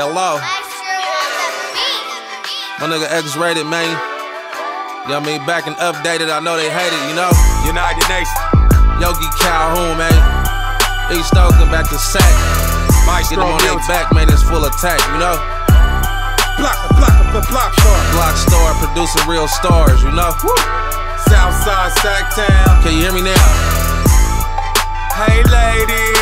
Hello. My nigga X-Raided, man. You know what I mean? Back and updated, I know they hate it, you know? United Nation. Yogi Calhoun, man. East Oakland back to sack. Mike Get them on their back, man, it's full attack, you know? Block, block, block, Bloc Star. Bloc Star, producing real stars, you know? Woo. Southside Sacktown. Can you hear me now? Hey ladies,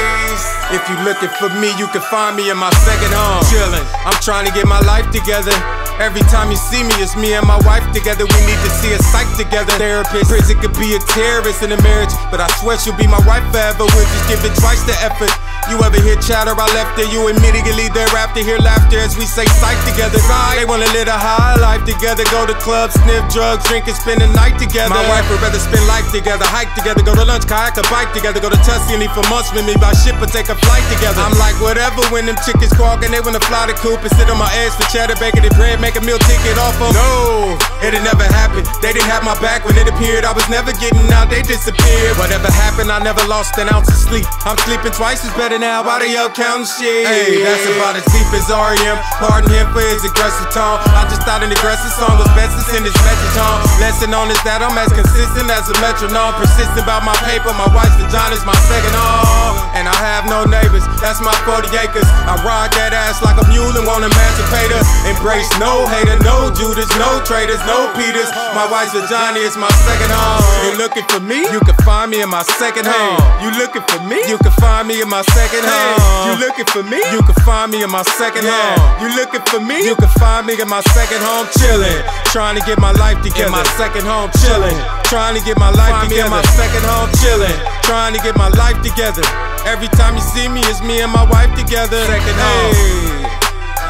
if you looking for me, you can find me in my second home. Chillin', I'm trying to get my life together. Every time you see me, it's me and my wife together. We need to see a psych together. Therapist, prison could be a terrorist in a marriage, but I swear she'll be my wife forever. We'll just give it twice the effort. You ever hear chatter? I left it. you immediately thereafter hear laughter as we say psych together. They wanna live a high life together, go to clubs, sniff drugs, drink and spend the night together. My wife would rather spend life together, hike together, go to lunch, kayak, a bike together, go to Tuscany for months with me, buy ship or take a flight together. I'm like whatever when them chickens squawking, they wanna fly the coop and sit on my ass for cheddar, bacon and bread, make a meal ticket off them. No, it'll never happen. They didn't have my back when it appeared. I was never getting out, they disappeared. Whatever happened, I never lost an ounce of sleep. I'm sleeping twice as better now. Why they up counting shit? Hey, that's about as deep as REM. Pardon him for his aggressive tone. I just thought an aggressive song was best to send his message home. Lesson on is that I'm as consistent as a metronome. Persistent about my paper. My wife's vagina's my second home. And I have no neighbors. That's my 40 acres. I ride that ass like a mule and want emancipate her. Embrace no hater, no Judas, no traitors, no Peters. My wife's vagina is my second home. You looking for me? You can find me in my second home. You looking for me? You can find me in my second home. You looking for me? You can find me in my second home. You looking for me? You can find me in my second home, chillin'. Trying to get my life together. In my second home, chillin'. Trying to get my life together. In my second home, chillin'. Trying to get my life together. Every time you see me, it's me and my wife together. Second home.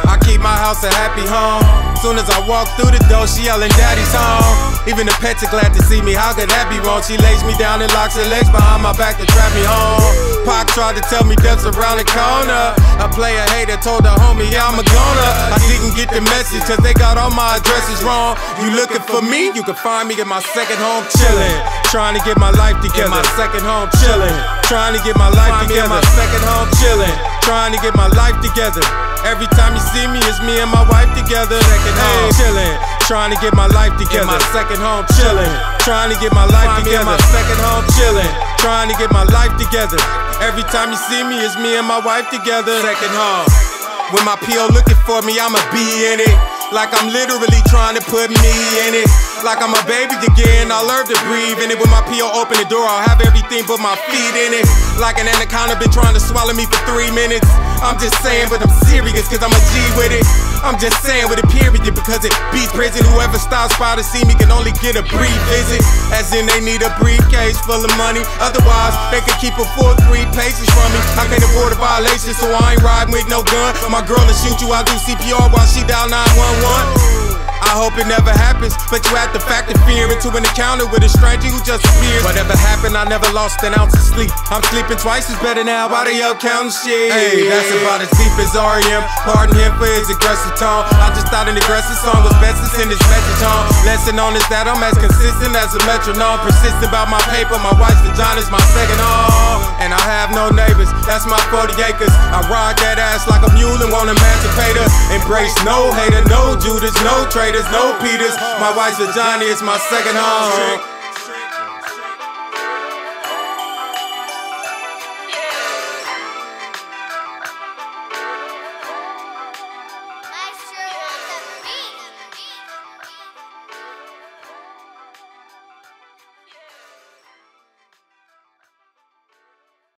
I keep my house a happy home. Soon as I walk through the door, she yelling, Daddy's home. Even the pets are glad to see me. How could that be wrong? She lays me down and locks her legs behind my back to trap me home. Pac tried to tell me death's around the corner. A player hater told the homie, yeah, I'm a goner. I didn't get the message, cause they got all my addresses wrong. You looking for me? You can find me in my second home chillin'. Trying to get my life together. In my second home chillin'. Trying to get my life together. My second home chillin'. Trying to get my life together. Every time you see me, it's me and my wife together. Second home chillin'. Trying to get my life together. In my second home chillin'. Trying to get my life Find together. Me in my second home chillin'. Trying to get my life together. Every time you see me, it's me and my wife together. Second home. When my PO looking for me, I'ma be in it. Like I'm literally trying to put me in it. Like I'm a baby again, I learned to breathe in it. When my PO open the door, I'll have everything but my feet in it. Like an anaconda been trying to swallow me for three minutes. I'm just saying, but I'm serious, cause I'm a G with it. I'm just saying with a period, because it beats prison. Whoever stops by to see me can only get a brief visit. As in, they need a briefcase full of money. Otherwise, they could keep a full three paces from me. I can't afford a violation, so I ain't riding with no gun. My girl will shoot you, I'll do CPR while she dial 911 want. I hope it never happens, but you have to factor fear into an encounter with a stranger who just appears. Whatever happened, I never lost an ounce of sleep. I'm sleeping twice as better now. They up counting shit? Hey, that's about as deep as REM. Pardon him for his aggressive tone. I just thought an aggressive song was best to send this message home. Lesson on is that I'm as consistent as a metronome. Persistent about my paper. My wife's vagina is my second home. And I have no neighbors. That's my 40 acres. I ride that ass like a mule and want emancipate her. Embrace no hater, no Judas, no traitors, no Peters. My wife's vagina is my second home.